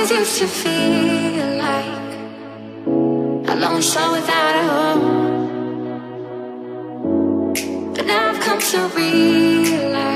always used to feel like a lone soul without a home. But now I've come to realize